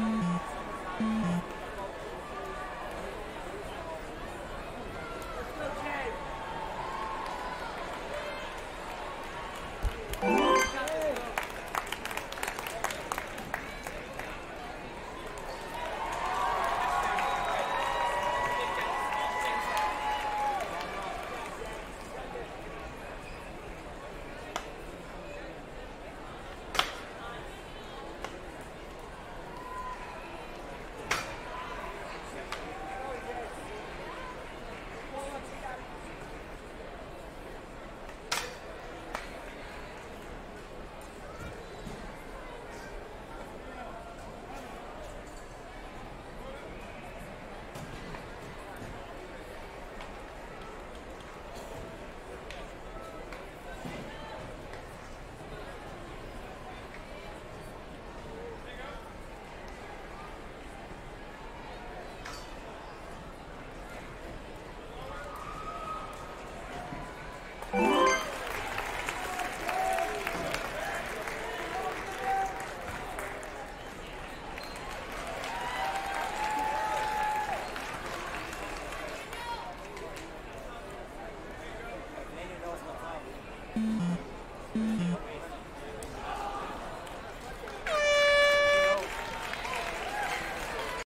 Knows what's up.